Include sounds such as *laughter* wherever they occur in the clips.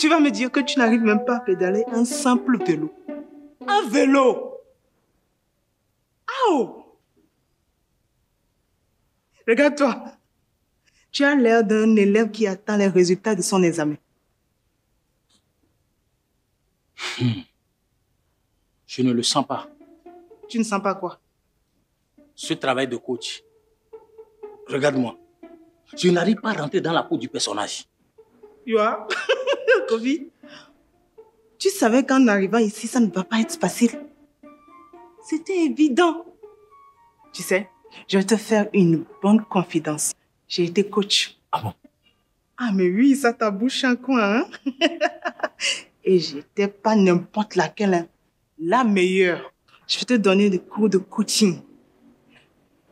Tu vas me dire que tu n'arrives même pas à pédaler un simple vélo. Un vélo Oh Regarde-toi. Tu as l'air d'un élève qui attend les résultats de son examen. Hmm. Je ne le sens pas. Tu ne sens pas quoi? Ce travail de coach. Regarde-moi. Je n'arrive pas à rentrer dans la peau du personnage. Tu vois Kofi, tu savais qu'en arrivant ici, ça ne va pas être facile. C'était évident. Tu sais, je vais te faire une bonne confidence. J'ai été coach. Ah bon? Ah mais oui, ça t'a bouché un coin, hein? *laughs* Et j'étais pas n'importe laquelle, hein. la meilleure. Je vais te donner des cours de coaching.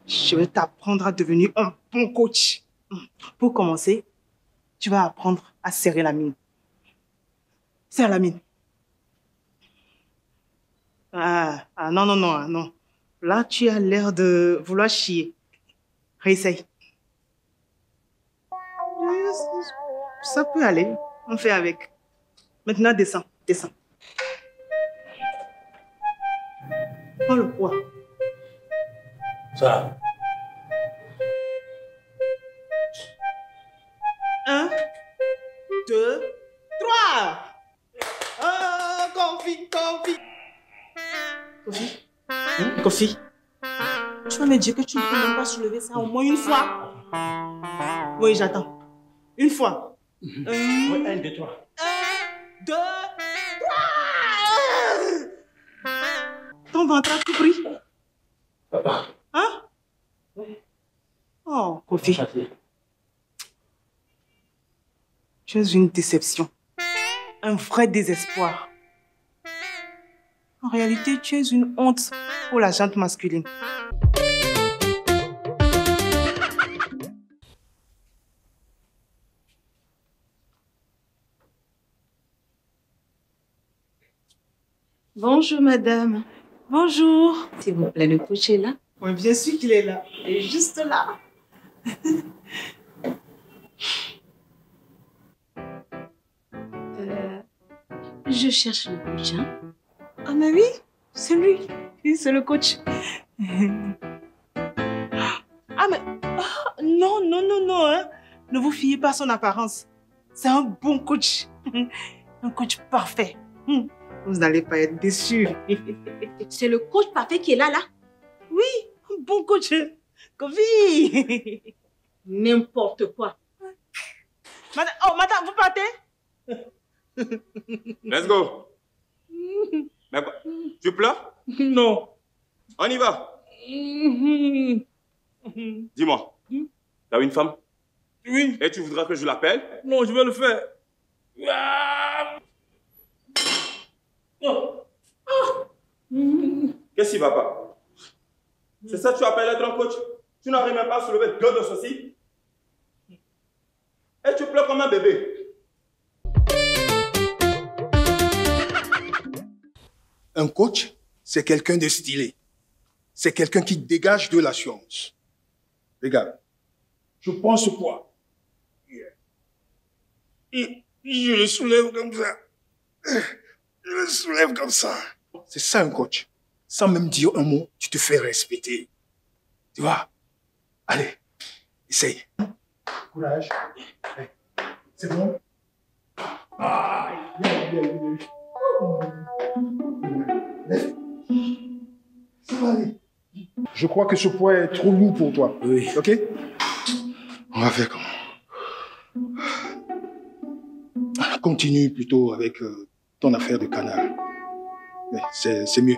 Je vais t'apprendre à devenir un bon coach. Pour commencer, tu vas apprendre à serrer la mine. Serre la mine. Ah, ah non, non, non, ah, non. Là, tu as l'air de vouloir chier. Réessaye. Ça peut aller. On fait avec. Maintenant, descends, descends. Prends le poids. Ça. Kofi, tu vas me dire que tu ne peux même pas soulever ça au moins une fois. Oui, j'attends. Une fois. Un, Oui, un, deux, trois. un, deux, trois. Ton ventre a tout pris. Hein? Oh, Kofi, tu es une déception. Un vrai désespoir. En réalité, tu es une honte pour la gente masculine. Bonjour, madame. Bonjour. S'il vous plaît, le coach est là. Oui, bien sûr qu'il est là. Il est juste là. Euh, je cherche le coach. hein. Ah, mais oui, c'est lui. Oui, c'est le coach. Ah, mais. ah, non, non, non, non. Hein. Ne vous fiez pas à son apparence. C'est un bon coach. *laughs* Un coach parfait. Hum, Vous n'allez pas être déçus. *laughs* C'est le coach parfait qui est là, là. Oui, un bon coach. Kofi. *laughs* N'importe quoi. Madame, oh, madame, vous partez? Let's go. Mais quoi? Tu pleures? Non. On y va. Dis-moi, t'as une femme? Oui, et tu voudras que je l'appelle? Non, je vais le faire. Qu'est-ce qui va pas? C'est ça que tu appelles être un coach. Tu n'arrives même pas à soulever deux de ceci Et tu pleures comme un bébé. Un coach, c'est quelqu'un de stylé. C'est quelqu'un qui dégage de l'assurance. Regarde, je poids. Et je le soulève comme ça. Je le soulève comme ça. C'est ça un coach. Sans même dire un mot, tu te fais respecter. Tu vois? Allez, essaye. Courage. C'est bon? Ah. Aller. Je crois que ce poids est trop lourd pour toi. Oui. Ok? On va faire comment? Continue plutôt avec euh, ton affaire de canal. C'est mieux.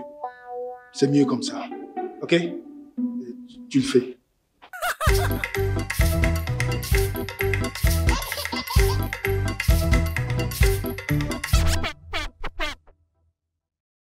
C'est mieux comme ça. Ok? Et Tu le fais.